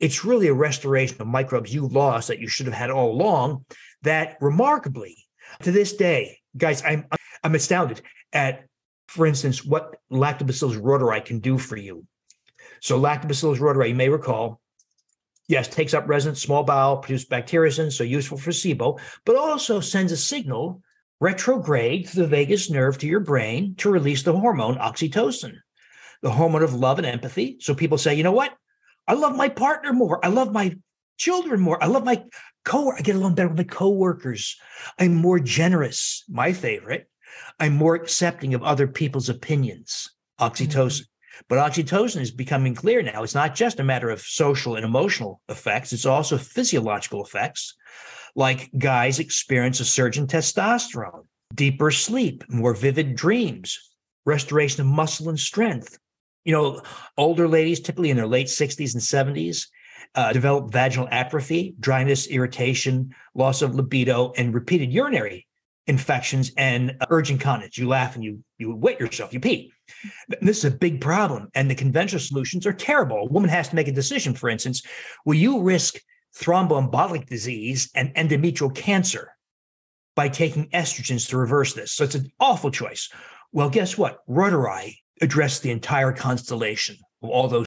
It's really a restoration of microbes you lost that you should have had all along. That remarkably, to this day, guys, I'm I'm astounded at, for instance, what Lactobacillus reuteri can do for you. So Lactobacillus reuteri, you may recall, yes, takes up resident small bowel, produce bacteriocin, so useful for SIBO, but also sends a signal retrograde to the vagus nerve to your brain to release the hormone oxytocin, the hormone of love and empathy. So people say, you know what? I love my partner more. I love my children more. I love my co I get along better with my coworkers. I'm more generous, my favorite. I'm more accepting of other people's opinions, oxytocin. Mm-hmm. But oxytocin is becoming clear now. It's not just a matter of social and emotional effects, it's also physiological effects, like guys experience a surge in testosterone, deeper sleep, more vivid dreams, restoration of muscle and strength. You know, older ladies, typically in their late 60s and 70s, uh, develop vaginal atrophy, dryness, irritation, loss of libido, and repeated urinary infections and urge incontinence. You laugh and you you wet yourself, you pee. This is a big problem, and the conventional solutions are terrible. A woman has to make a decision. For instance, will you risk thromboembolic disease and endometrial cancer by taking estrogens to reverse this? So it's an awful choice. Well, guess what? Reuteri addressed the entire constellation of all those